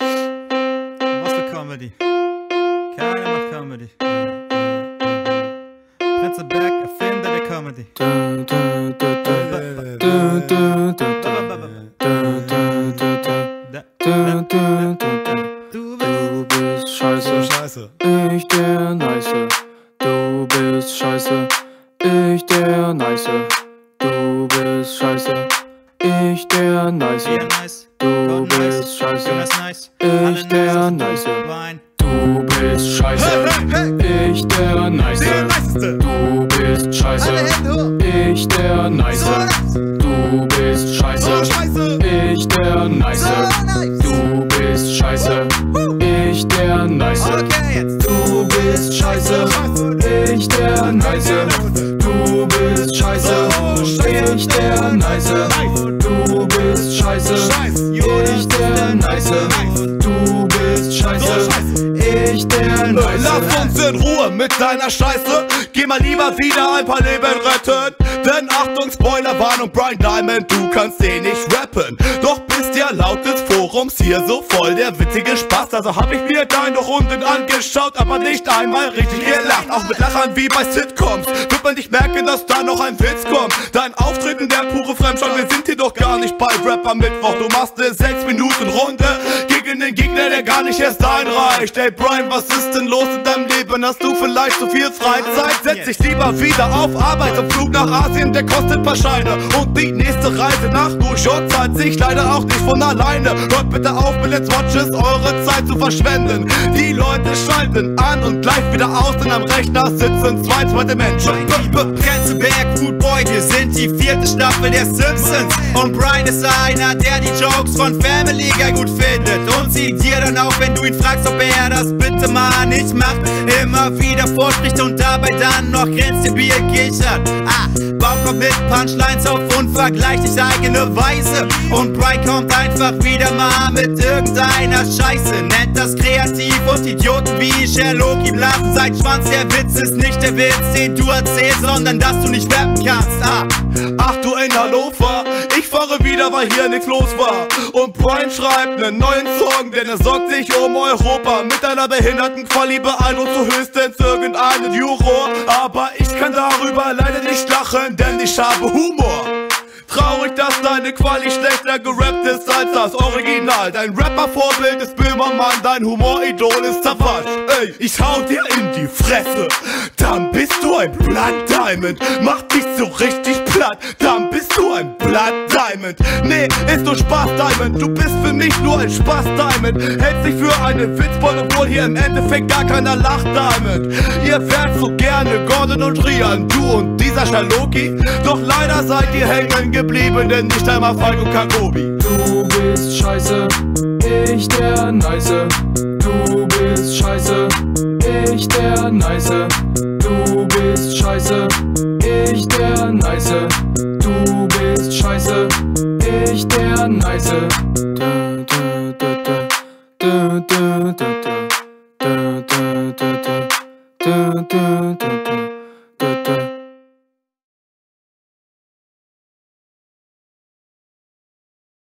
Was für Comedy? Keiner macht Comedy. Prinzenberg erfindet der Comedy. Da- Scheiße. ich der Nice. Du bist scheiße, ich der Nice. Du bist scheiße, ich der Nice. nice. Du nice. bist scheiße, nice. Ich der nice. Nice. Du bist scheiße, ich der Nice. Du bist scheiße, ich der Nice. Nice. Du bist scheiße, ich der Nice. Nice. Du bist scheiße, ich der Nice. Okay. Du bist scheiße, ich der Nice. Du bist scheiße, ich der Nice. Du bist scheiße, Scheiß. ich der Nice. Du bist scheiße, ich der Nice. Lass uns in Ruhe mit deiner Scheiße. Geh mal lieber wieder ein paar Leben retten. Denn Achtung, Spoilerwarnung, Brian Diamond, du kannst eh nicht rappen. Doch Forums hier so voll der witzige Spaß. Also hab ich mir deine Runden angeschaut, aber nicht einmal richtig gelacht. Auch mit Lachern wie bei Sitcoms wird man nicht merken, dass da noch ein Witz kommt. Dein Auftreten, der pure Fremdschau, wir sind hier doch gar nicht bei Rap am Mittwoch. Du machst ne 6 Minuten Runde den Gegner, der gar nicht erst einreicht. Ey Brian, was ist denn los in deinem Leben? Hast du vielleicht zu viel Freizeit? Setz dich lieber wieder auf Arbeit. Ein Flug nach Asien, der kostet paar Scheine. Und die nächste Reise nach New York zahlt sich leider auch nicht von alleine. Hört bitte auf mit Let's Watches, eure Zeit zu verschwenden. Die Leute schalten an und gleich wieder aus, denn am Rechner sitzen zwei zweite Menschen. Prenzlberg, Food Boy, wir sind die vierte Staffel der Simpsons. Und Brian ist einer, der die Jokes von Family Guy gut findet. Und sieht dir dann auch, wenn du ihn fragst, ob er das bitte mal nicht macht. Immer wieder vorspricht und dabei dann noch Grenzdebil kichert. Ah, Baum kommt mit Punchlines auf unvergleichlich eigene Weise. Und Brian kommt einfach wieder mal mit irgendeiner Scheiße. Nennt das kreativ und Idioten wie Sherlock ihm blasen seit Schwanz. Der Witz ist nicht der Witz, den du erzählst, sondern dass du nicht rappen kannst. Ah. Ach du in Hannover, ich fahre wieder, weil hier nichts los war. Und Brian schreibt nen neuen Song, denn er sorgt sich um Europa. Mit einer behinderten Quali beeindruckt so höchstens irgendeinen Juror. Aber ich kann darüber leider nicht lachen, denn ich habe Humor. Traurig, dass deine Quali schlechter gerappt ist als das Original. Dein Rapper-Vorbild ist Böhmermann, dein Humor-Idol ist Savage. Ey, ich hau dir in die Fresse, dann bist du ein Blood Diamond. Mach dich so richtig platt, dann bist du ein Blood Diamond. Nee, ist nur Spaß Diamond, du bist für mich nur ein Spaß Diamond. Hältst dich für einen Witzbold, obwohl hier im Endeffekt gar keiner lacht Diamond. Ihr wärt so gerne Gordon und Rian, du und dieser Shaloki. Doch leider seid ihr hängen geblieben, denn nicht einmal Falk Kakobi. Du bist scheiße, ich der Nice. Du bist scheiße, ich der Nice. Du bist scheiße, ich der Nice. Du bist scheiße, ich der Nice. Du, du, du, du. Du, du, du, du. Du, du, du, du. Du, du, du,